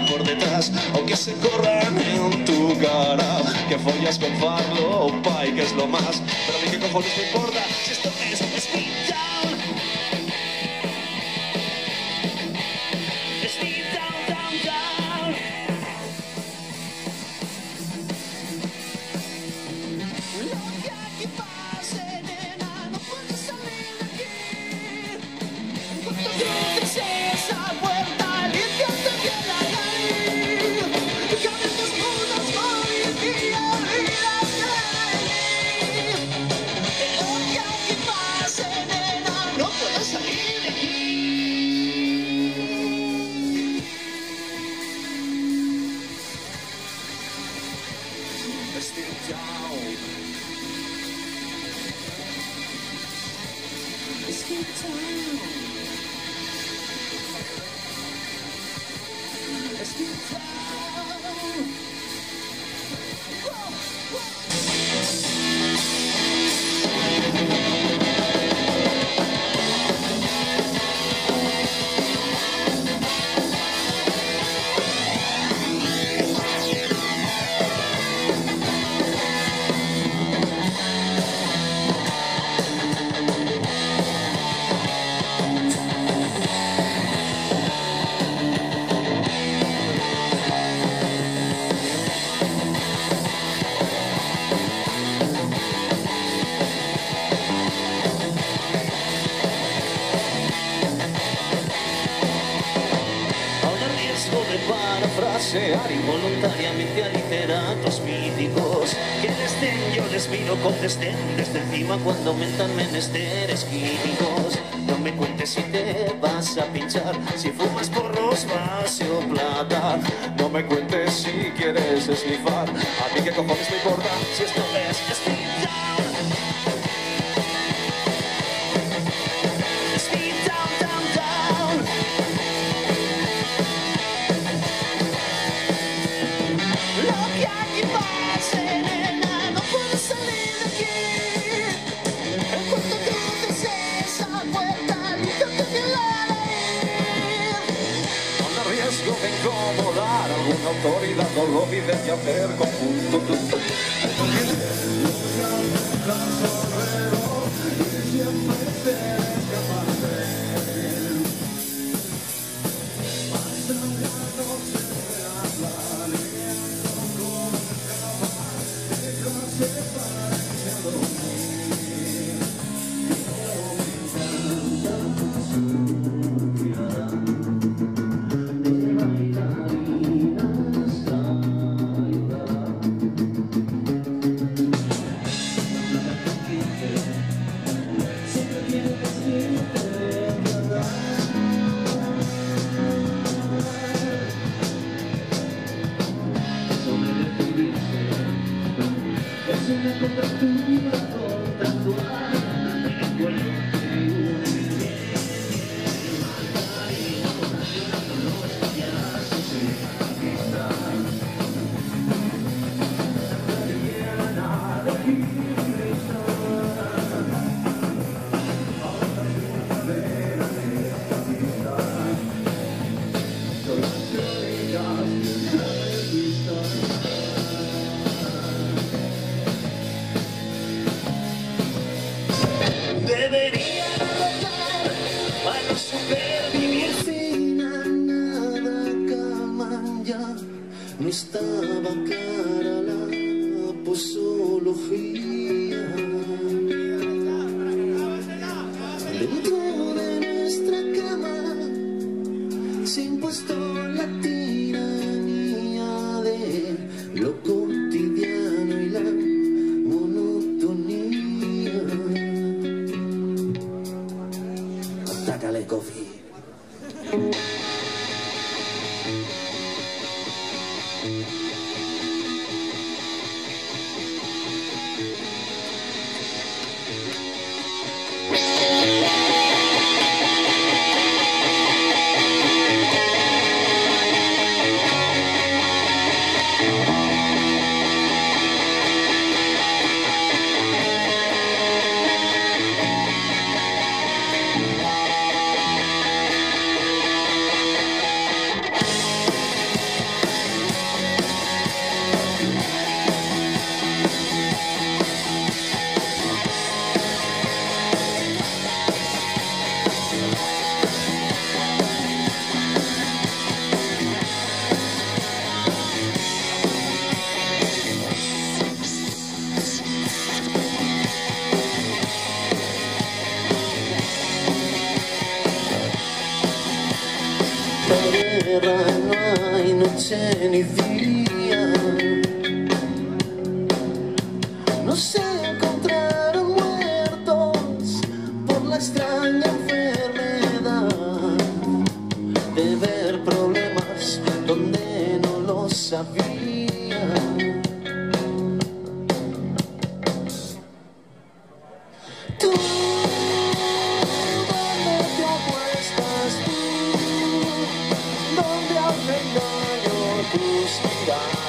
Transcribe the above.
por detrás o que se corran en tu cara que follas con farlo pa y que es lo más pero a mí qué cojones me importa si esto es it down. Escape town. Escape down. De parafrasear involuntariamente a literatos míticos que desdén yo les con desdén desde encima cuando aumentan menesteres químicos. No me cuentes si te vas a pinchar, si fumas porros, base o plata. No me cuentes si quieres esnifar A mí qué cojones me importa Si esto es Speed de incomodar a alguna autoridad o lobby de hacer conjunto Debería Estaba cara la posología. Dentro de nuestra cama se impuesto la tiranía de lo cotidiano y la monotonía. Atácale, Kofi. Tierra no hay noche ni día. No se encontraron muertos por la extraña enfermedad de ver problemas donde no los había. suspirar.